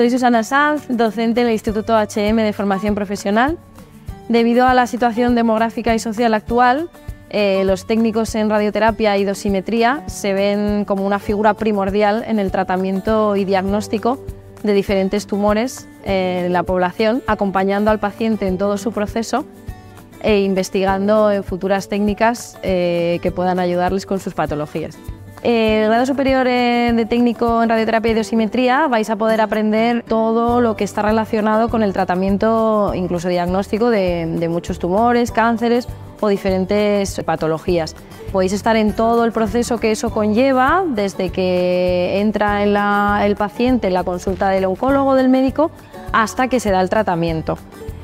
Soy Susana Sanz, docente en el Instituto HM de Formación Profesional. Debido a la situación demográfica y social actual, eh, los técnicos en radioterapia y dosimetría se ven como una figura primordial en el tratamiento y diagnóstico de diferentes tumores en la población, acompañando al paciente en todo su proceso e investigando en futuras técnicas eh, que puedan ayudarles con sus patologías. El grado superior de técnico en radioterapia y dosimetría vais a poder aprender todo lo que está relacionado con el tratamiento, incluso diagnóstico de, muchos tumores, cánceres o diferentes patologías. Podéis estar en todo el proceso que eso conlleva, desde que entra el paciente en la consulta del oncólogo, del médico, hasta que se da el tratamiento.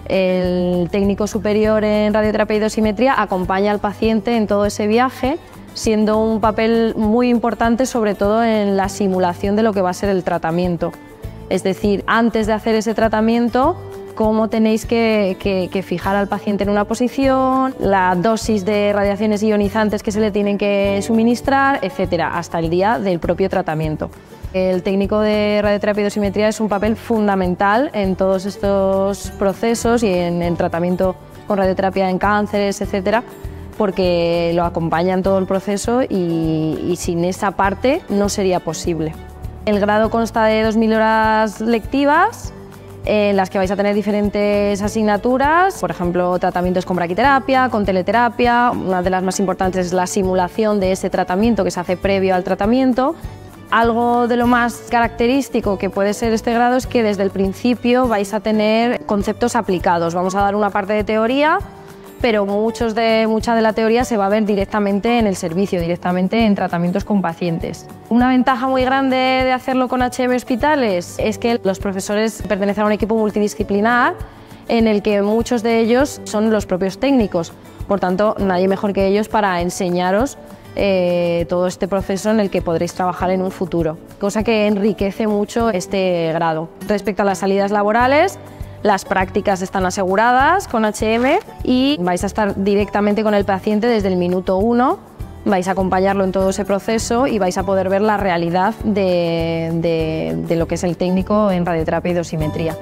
El técnico superior en radioterapia y dosimetría acompaña al paciente en todo ese viaje siendo un papel muy importante sobre todo en la simulación de lo que va a ser el tratamiento. Es decir, antes de hacer ese tratamiento, cómo tenéis que, fijar al paciente en una posición, la dosis de radiaciones ionizantes que se le tienen que suministrar, etcétera, hasta el día del propio tratamiento. El técnico de radioterapia y dosimetría es un papel fundamental en todos estos procesos y en el tratamiento con radioterapia en cánceres, etcétera, porque lo acompaña en todo el proceso y, sin esa parte no sería posible. El grado consta de 2.000 horas lectivas en las que vais a tener diferentes asignaturas, por ejemplo, tratamientos con braquiterapia, con teleterapia. Una de las más importantes es la simulación de ese tratamiento que se hace previo al tratamiento. Algo de lo más característico que puede ser este grado es que desde el principio vais a tener conceptos aplicados. Vamos a dar una parte de teoría pero muchos de, mucha de la teoría se va a ver directamente en el servicio, directamente en tratamientos con pacientes. Una ventaja muy grande de hacerlo con HM Hospitales es que los profesores pertenecen a un equipo multidisciplinar en el que muchos de ellos son los propios técnicos. Por tanto, nadie mejor que ellos para enseñaros eh, todo este proceso en el que podréis trabajar en un futuro, cosa que enriquece mucho este grado. Respecto a las salidas laborales, las prácticas están aseguradas con HM y vais a estar directamente con el paciente desde el minuto uno vais a acompañarlo en todo ese proceso y vais a poder ver la realidad de, de lo que es el técnico en radioterapia y dosimetría.